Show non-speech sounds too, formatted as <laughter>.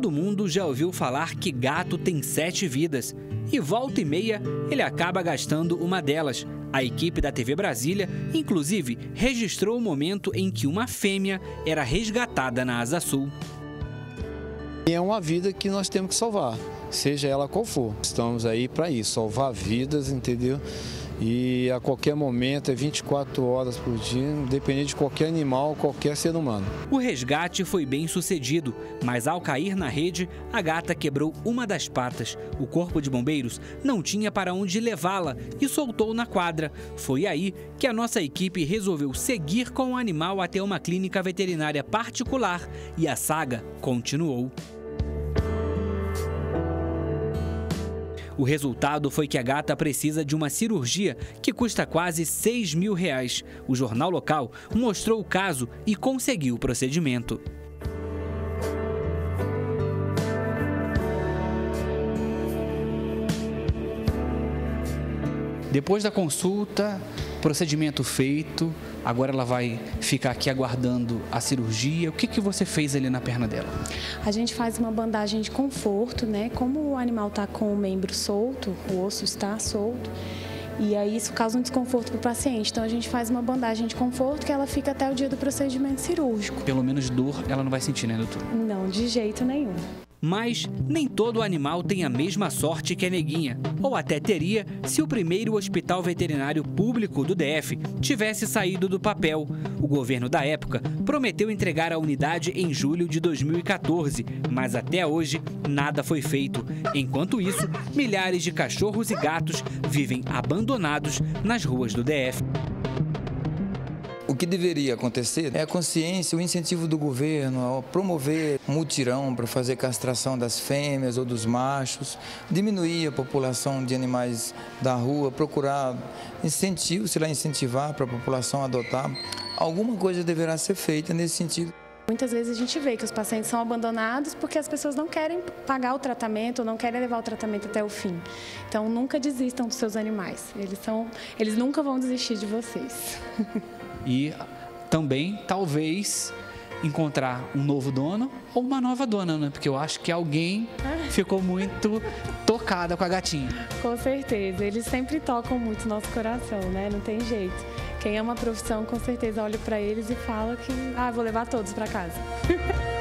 Todo mundo já ouviu falar que gato tem sete vidas e volta e meia ele acaba gastando uma delas. A equipe da TV Brasília, inclusive, registrou o momento em que uma fêmea era resgatada na Asa Sul. É uma vida que nós temos que salvar, seja ela qual for. Estamos aí para isso, salvar vidas, entendeu? E a qualquer momento, é 24 horas por dia, independente de qualquer animal, qualquer ser humano. O resgate foi bem sucedido, mas ao cair na rede, a gata quebrou uma das patas. O corpo de bombeiros não tinha para onde levá-la e soltou na quadra. Foi aí que a nossa equipe resolveu seguir com o animal até uma clínica veterinária particular e a saga continuou. O resultado foi que a gata precisa de uma cirurgia que custa quase 6 mil reais. O jornal local mostrou o caso e conseguiu o procedimento. Depois da consulta, procedimento feito, agora ela vai ficar aqui aguardando a cirurgia. O que, que você fez ali na perna dela? A gente faz uma bandagem de conforto, né? Como o animal está com o membro solto, o osso está solto, e aí isso causa um desconforto para o paciente. Então a gente faz uma bandagem de conforto que ela fica até o dia do procedimento cirúrgico. Pelo menos dor ela não vai sentir, né, doutor? Não, de jeito nenhum. Mas nem todo animal tem a mesma sorte que a neguinha, ou até teria se o primeiro hospital veterinário público do DF tivesse saído do papel. O governo da época prometeu entregar a unidade em julho de 2014, mas até hoje nada foi feito. Enquanto isso, milhares de cachorros e gatos vivem abandonados nas ruas do DF. Que deveria acontecer é a consciência, o incentivo do governo a promover mutirão para fazer castração das fêmeas ou dos machos, diminuir a população de animais da rua, procurar incentivo, se lá incentivar para a população adotar. Alguma coisa deverá ser feita nesse sentido. Muitas vezes a gente vê que os pacientes são abandonados porque as pessoas não querem pagar o tratamento, ou não querem levar o tratamento até o fim. Então nunca desistam dos seus animais. Eles são, eles nunca vão desistir de vocês. e também talvez encontrar um novo dono ou uma nova dona, né? Porque eu acho que alguém <laughs> ficou muito tocada com a gatinha. Com certeza, eles sempre tocam muito nosso coração, né? Não tem jeito. Quem ama a profissão, com certeza olha para eles e fala que, ah, vou levar todos para casa. <laughs>